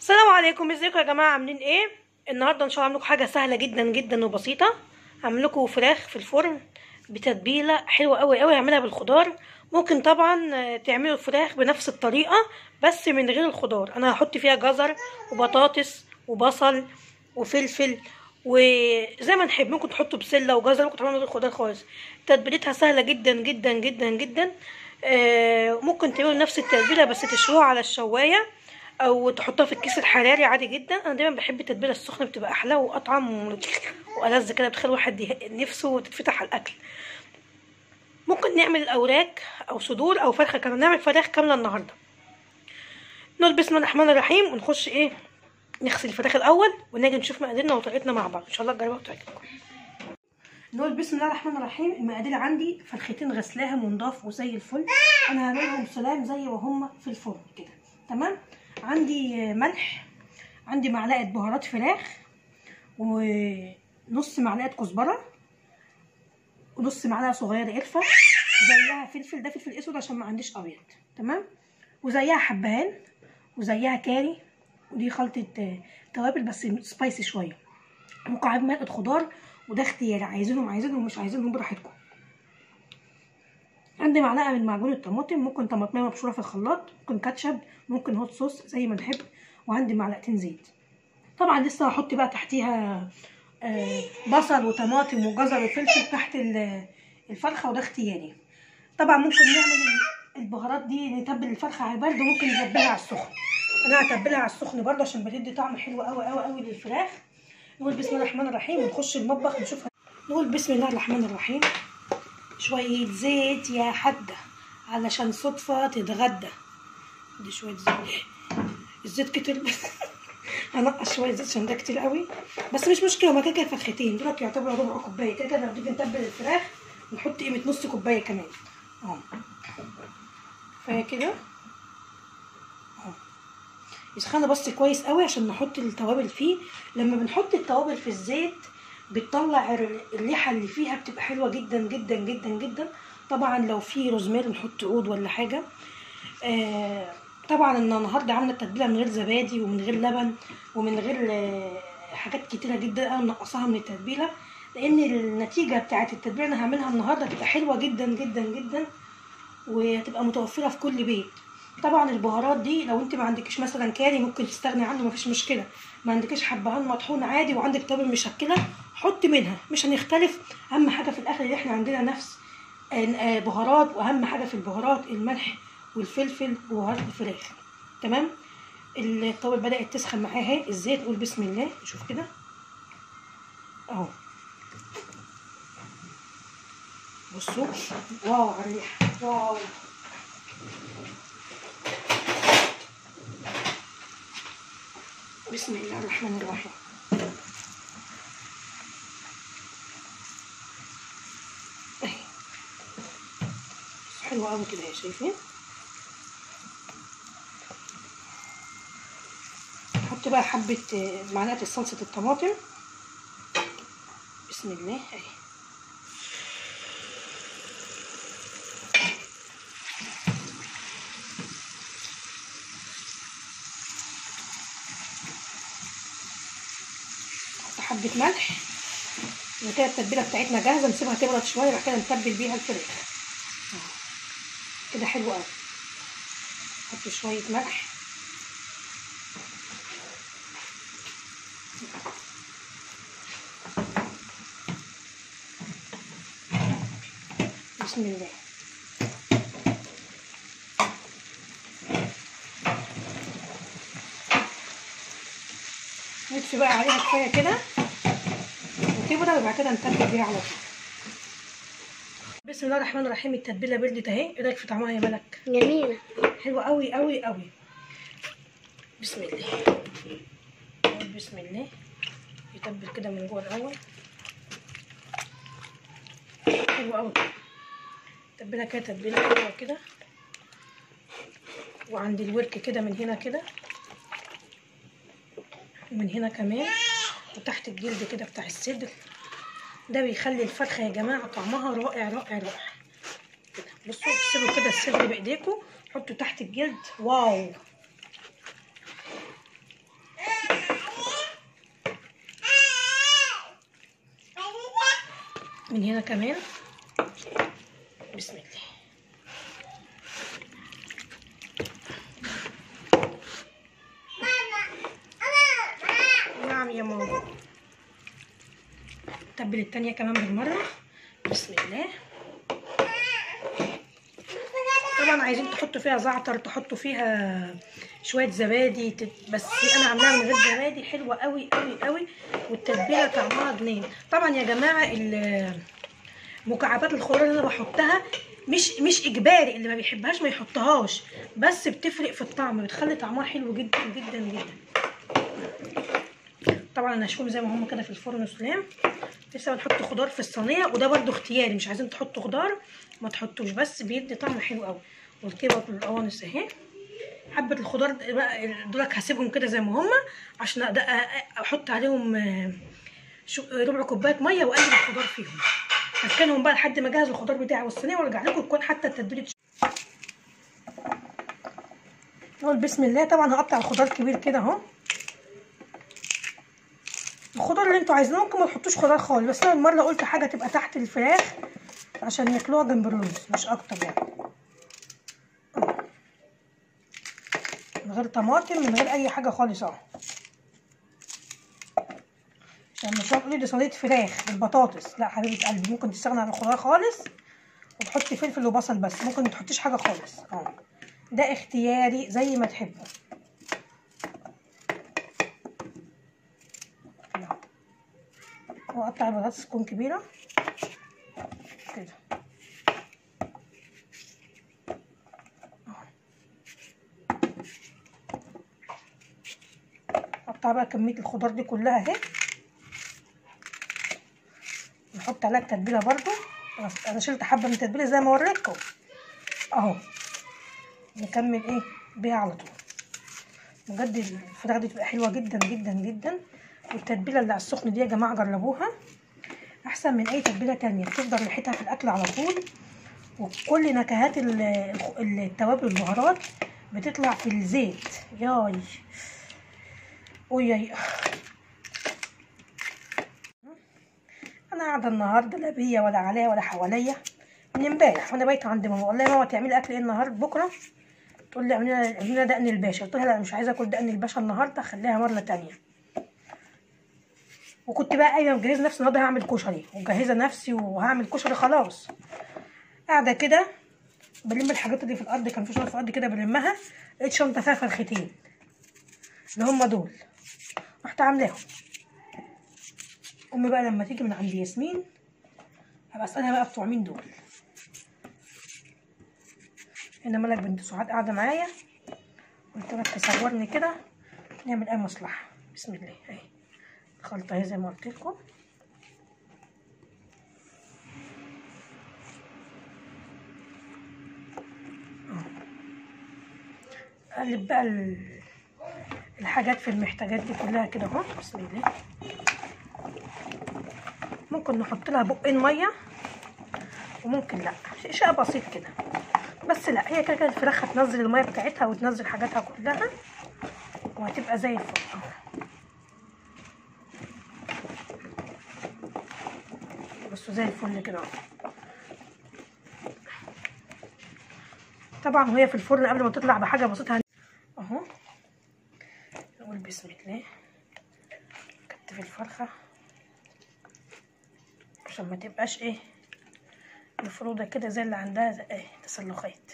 السلام عليكم ازيكم يا جماعة؟ عاملين إيه؟ النهارده إن شاء الله هعمل حاجة سهلة جدا جدا وبسيطة. هعمل لكم فراخ في الفرن بتتبيلة حلوة قوي قوي هعملها بالخضار. ممكن طبعا آه، تعملوا الفراخ بنفس الطريقة بس من غير الخضار. أنا هحط فيها جزر وبطاطس وبصل وفلفل وزي ما نحب. ممكن تحطوا بسلة وجزر ممكن تعملوا غير خالص. تتبيلتها سهلة جدا جدا جدا جدا. آه، ممكن تعملوا نفس التتبيلة بس تشويها على الشواية. أو تحطها في الكيس الحراري عادي جدا. أنا دايما بحب التتبيلة السخنة بتبقى أحلى وأطعم والذ كده بتخلي الواحد نفسه تتفتح على الأكل. ممكن نعمل أوراق أو صدور أو فرخة كامله نعمل فراخ كاملة النهارده. نقول بسم الله الرحمن الرحيم ونخش إيه نغسل الفراخ الأول ونيجي نشوف مقاديرنا وطريقتنا مع بعض. إن شاء الله تجربوها وتعجبكم. نقول بسم الله الرحمن الرحيم المقادير عندي فرختين غسلاهم ونضاف وزي الفل. أنا هعملهم سلام زي ما هم في الفرن كده. تمام؟ عندي ملح عندي معلقة بهارات فراخ ونص معلقة كزبرة ونص معلقة صغيرة قرفة زيها فلفل ده فلفل أسود عشان ما عنديش أبيض تمام؟ وزيها حبهان وزيها كاري ودي خلطة آه، توابل بس سبايسي شوية. مكعب مرقه خضار وده اختياري عايزينهم عايزينهم مش عايزينهم براحتكم. عندي معلقة من معجون الطماطم ممكن طماطمية مبشورة في الخلاط ممكن كاتشب ممكن هوت صوص زي ما نحب وعندي معلقتين زيت. طبعا لسه هحط بقى تحتيها آه، بصل وطماطم وجزر وفلفل تحت ال- الفرخة وده اختياري. طبعا ممكن نعمل ال- البهارات دي نتبل الفرخة على البرد وممكن نتبلها على السخن. أنا هتبلها على السخن برضه عشان بتدي طعم حلو قوي قوي قوي للفراخ. نقول بسم الله الرحمن الرحيم ونخش المطبخ نشوف نقول بسم الله الرحمن الرحيم. شوية زيت يا حاجة علشان صدفة تتغدى. دي شوية زيت. الزيت كتير. هنقص شوية زيت عشان ده كتير قوي. بس مش مشكلة هما كده كده فرختين يعتبروا ربع كوباية. كده كده لما نيجي نتبل الفراخ نحط قيمة نص كوباية كمان. أهو. كفاية كده. يسخنوا بس كويس قوي عشان نحط التوابل فيه. لما بنحط التوابل في الزيت بتطلع الر- الريحة اللي فيها بتبقى حلوة جدا جدا جدا جدا. طبعا لو في روزماري نحط عود ولا حاجة. آه طبعا النهارده عامله التتبيلة من غير زبادي ومن غير لبن ومن غير آه حاجات كتيرة جدا أنا منقصاها من التتبيلة. لأن النتيجة بتاعت التتبيلة أنا هعملها النهارده هتبقى حلوة جدا جدا جدا. وهتبقى متوفرة في كل بيت. طبعا البهارات دي لو أنت ما عندكش مثلا كاري ممكن تستغني عنه مفيش مشكلة. ما عندكش حبهان مطحون عادي وعندك توابل مشكلة. حط منها مش هنختلف. أهم حاجة في الآخر إن إحنا عندنا نفس آه، بهارات وأهم حاجة في البهارات الملح والفلفل وبهارات الفراخ. تمام؟ التوابل بدات تسخن معاها اهي الزيت نقول بسم الله. نشوف كده. أهو. بصوا. واو على الريحه واو. بسم الله الرحمن الرحيم. حلوة قوي كده اهي شايفين؟ نحط بقى حبة آه، معلقة صلصة الطماطم. بسم الله أهي. حبة ملح. وكده كده التتبيلة بتاعتنا جاهزة نسيبها تبرد شوية بعد كده نتبل بيها الفراخ. كده حلو قوي. نحط شوية ملح. بسم الله. نطفي بقى عليها كفاية كده. وتبرد وبعد كده نتبل بيها على طول. بسم الله الرحمن الرحيم التتبيلة بردت أهي. إيه رأيك في طعمها يا ملك؟ جميلة. حلوة قوي قوي قوي بسم الله. بسم الله. يتبل كده من جوه الأول. حلو قوي تتبيله كده تتبيلة حلوة كده. وعند الورك كده من هنا كده. ومن هنا كمان. وتحت الجلد كده بتاع الصدر. ده بيخلي الفرخة يا جماعة طعمها رائع رائع رائع. كده بصوا سيبوا كده السر بايديكم حطوا تحت الجلد. واو. من هنا كمان. بسم الله. نعم يا ماما. تبل التانية كمان بالمرة. بسم الله. طبعا عايزين تحطوا فيها زعتر تحطوا فيها شوية زبادي بس أنا عاملاها من غير زبادي حلوة قوي قوي قوي والتتبيلة طعمها جنين طبعا يا جماعة مكعبات الخضار اللي أنا بحطها مش مش إجباري اللي ما بيحبهاش ما يحطهاش. بس بتفرق في الطعم بتخلي طعمها حلو جدا جدا جدا. طبعا أنا زي ما هم كده في الفرن سلام لسه بنحط خضار في الصينية وده برده اختياري مش عايزين تحطوا خضار ما تحطوش بس بيدي طعم حلو قوي. والكبد والقوانص أهي. حبة الخضار بقى دولك هسيبهم كده زي ما هم عشان أحط عليهم آه، شو- ربع كوباية مية وأقلب الخضار فيهم. هسكنهم بقى لحد ما أجهز الخضار بتاعي والصينية وأرجع لكم تكون حتى التتبيلة نقول بسم الله. طبعا هقطع الخضار كبير كده أهو. اللي أنتوا عايزينه ممكن ما تحطوش خضار خالص. بس أنا المرة قلت حاجة تبقى تحت الفراخ عشان ياكلوها جنب الرز مش أكتر يعني. من غير طماطم من غير أي حاجة خالص أهو. عشان مش هتقولي دي صينية فراخ بالبطاطس. لا حبيبة قلبي ممكن تستغنى عن الخضار خالص وتحطي فلفل وبصل بس ممكن ما تحطيش حاجة خالص. آه ده اختياري زي ما تحبوا وأقطع البطاطس تكون كبيرة. كده. أقطع بقى كمية الخضار دي كلها أهي. نحط عليها التتبيلة أنا- أنا شلت حبة من التتبيلة زي ما وريتكم. أهو. نكمل إيه؟ بيها على طول. بجد الفراخ دي تبقى حلوة جدا جدا جدا. والتتبيله اللي على السخن دي يا جماعة جربوها. أحسن من أي تتبيلة تانية. بتفضل ريحتها في الأكل على طول. وكل نكهات التوابل والبهارات بتطلع في الزيت. ياي. وياي أنا قاعدة النهارده لا بيا ولا عليا ولا حواليا. من امبارح وأنا بايتة عند ماما. والله يا ماما تعملي أكل إيه النهارده؟ بكرة. تقول لي اعملي لنا دقن الباشا. قلت لها لا مش عايزة آكل دقن الباشا النهارده. خليها مرة تانية. وكنت بقى قايله مجهزه نفسي النهارده هعمل كشري. ومجهزة نفسي وهعمل كشري خلاص. قاعدة كده بلم الحاجات اللي في الأرض كان في شوية في الأرض كده بلمها لقيت شنطة فيها فرختين اللي هم دول. رحت عاملاهم. أمي بقى لما تيجي من عند ياسمين هبقى أسألها بقى بتوع مين دول. هنا ملك بنت سعاد قاعدة معايا. قلت لها تصورني كده نعمل أي مصلحة. بسم الله. أهي. الخلطه اهي زي ما قلت لكم اقلب بقى ال- الحاجات في المحتاجات دي كلها كده اهو. بسم الله. ممكن نحط لها بقين مية وممكن لا. شيء بسيط كده. بس لا هي كده كده الفراخ هتنزل المية بتاعتها وتنزل حاجاتها كلها وهتبقى زي الفل. بصوا زي الفل كده أهو. طبعا وهي في الفرن قبل ما تطلع بحاجة بسيطة أهو. نقول بسم الله. كتف الفرخة. عشان ما تبقاش إيه مفروضه كده زي اللي عندها إيه تسلخات.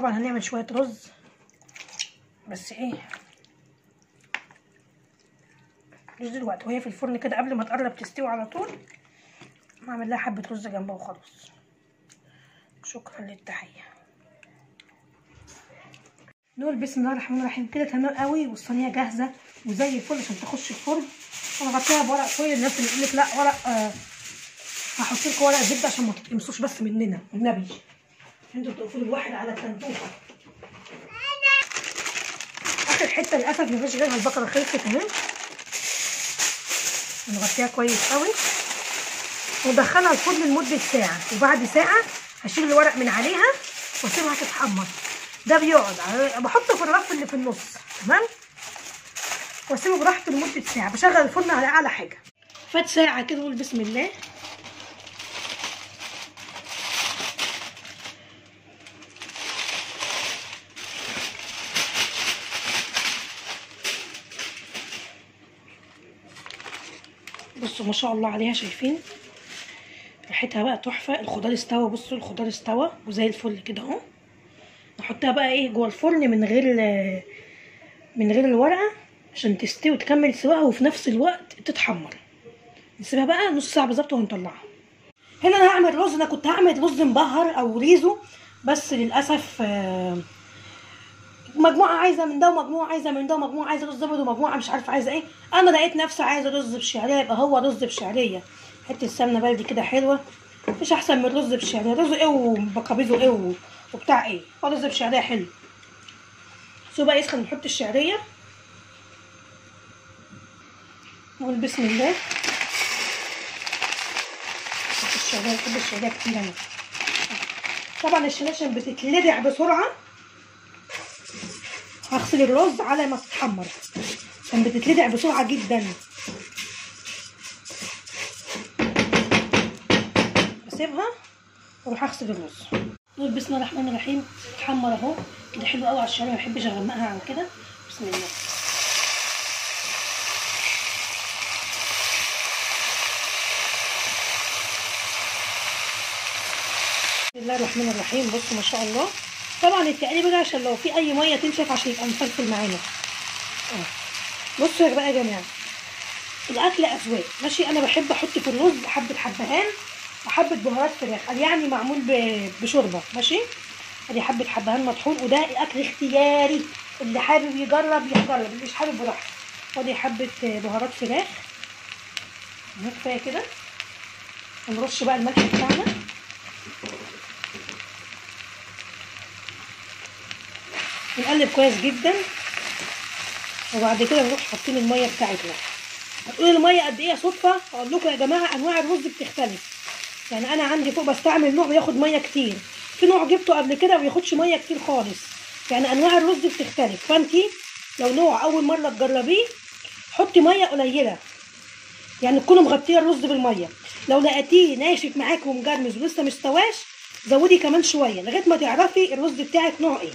طبعا هنعمل شوية رز. بس إيه؟ مش دلوقتي وهي في الفرن كده قبل ما تقرب تستوي على طول أعمل لها حبة رز جنبها وخلاص. شكرا للتحية. نقول بسم الله الرحمن الرحيم. كده تمام قوي والصينية جاهزة وزي الفل عشان تخش الفرن. أنا غطيها بورق فويل الناس اللي يقول لك لا ورق آه هحط لكم ورق زبدة عشان ما تتقمصوش بس مننا النبي. أنتوا بتقفلوا الواحد على التنتوفه آخر حتة للأسف مفيش غيرها. البقرة خلصت اهي. نغطيها كويس قوي. وندخلها الفرن لمدة ساعة. وبعد ساعة هشيل الورق من عليها واسيبها تتحمر. ده بيقعد. بحطه في الرف اللي في النص. تمام؟ واسيبه براحته لمدة ساعة. بشغل الفرن على أعلى حاجة. فات ساعة كده. بسم الله بصوا ما شاء الله عليها شايفين. ريحتها بقى تحفة. الخضار استوى بصوا الخضار استوى وزي الفل كده اهو. نحطها بقى إيه جوه الفرن من غير من غير الورقة عشان تستوي وتكمل سواها وفي نفس الوقت تتحمر. نسيبها بقى نص ساعة بالظبط وهنطلعها. هنا أنا هعمل رز أنا كنت هعمل رز مبهر أو ريزو بس للأسف آه، مجموعة عايزة من ده ومجموعة عايزة من ده ومجموعة عايزة رز ابيض ومجموعة مش عارفة عايزة إيه. أنا لقيت نفسي عايزة رز بشعرية يبقى هو رز بشعرية. حتة سمنة بلدي كده حلوة. مفيش أحسن من رز بشعرية. رز إيه وبقابيزه إيه وبتاع إيه. هو رز بشعرية حلو. شو بقى يسخن نحط الشعرية. نقول بسم الله. الشعرية بحب الشعرية كتير أنا. طبعا عشان بتتلدع بسرعة. هغسل الرز على ما تتحمر. عشان بتتلدع بسرعة جدا. بسيبها وأروح أغسل الرز. نقول بسم الله الرحمن الرحيم. اتحمر أهو. كده حلو قوي على الشعريه ما بحبش أغمقها عن كده. بسم الله. بسم الله الرحمن الرحيم. بصوا ما شاء الله. طبعا التقليب ده عشان لو في أي مية تنشف عشان يبقى مفلفل معانا. آه. بصوا بقى يا جماعة الأكل أذواق. ماشي أنا بحب أحط في الرز حبة حبهان وحبة بهارات فراخ. قال يعني معمول بشوربة. ماشي؟ أدي حبة حبهان مطحون وده الأكل اختياري. اللي حابب يجرب يجرب اللي مش حابب براحته. أدي حبة بهارات فراخ. كفاية كده. ونرش بقى الملح بتاعنا. ونقلب كويس جدا وبعد كده نروح حاطين المية بتاعتنا. هتقولي المية قد إيه صدفة؟ أقول لكم يا جماعة أنواع الرز بتختلف. يعني أنا عندي فوق بستعمل نوع بياخد مية كتير. في نوع جبته قبل كده ما بياخدش مية كتير خالص. يعني أنواع الرز بتختلف. فانتي لو نوع أول مرة تجربيه حطي مية قليلة. يعني تكوني مغطية الرز بالمية. لو لقيتيه ناشف معاك ومجرمز ولسه مستواش زودي كمان شوية لغاية ما تعرفي الرز بتاعك نوع إيه.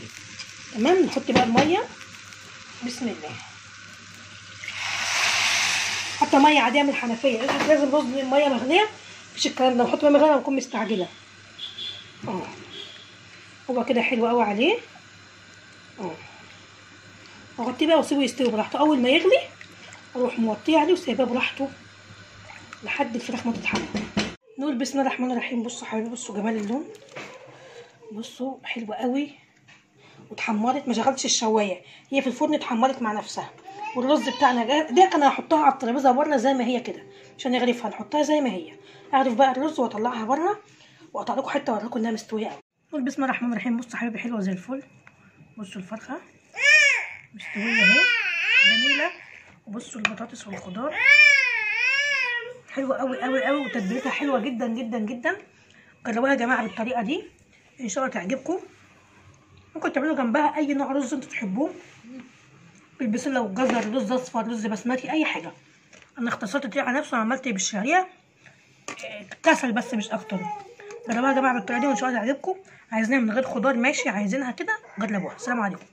تمام نحط بقى المية. بسم الله. حتى مية عادية من الحنفية. لازم رز الميه مغليه مفيش الكلام ده. نحط ميه مغليه ونكون مستعجلة. آه. هو كده حلو قوي عليه. آه. اغطيه بقى واسيبه يستوي براحته. أول ما يغلي أروح موطيه عليه وسايباه براحته لحد الفراخ ما تتحمر. نقول بسم الله الرحمن الرحيم. بصوا حبايبي بصوا جمال اللون. بصوا حلوة قوي. واتحمرت ما شغلتش الشواية. هي في الفرن اتحمرت مع نفسها. والرز بتاعنا ده أنا هحطها على الترابيزة بره زي ما هي كده عشان نغرفها نحطها زي ما هي. أعرف بقى الرز وأطلعها بره وأقطع لكم حتة واوريكم إنها مستوية قوي بسم الله الرحمن الرحيم. بصوا حبايبي حلوة زي الفل. بصوا الفرخة. مستوية أهي. جميلة. وبصوا البطاطس والخضار. حلوة قوي قوي قوي وتتبيلتها حلوة جدا جدا جدا. جربوها يا جماعة بالطريقة دي. إن شاء الله تعجبكم. ممكن تعملوا جنبها أي نوع رز أنتوا تحبوه بالبسله والجزر رز اصفر رز بسمتي أي حاجة. أنا اختصرت دي على نفسي وعملت بالشعرية. كسل بس مش أكتر. جربوها يا جماعة بالطريقة دي وإن شاء الله تعجبكم عايزينها من غير خضار ماشي. عايزينها كده جربوها. السلام عليكم.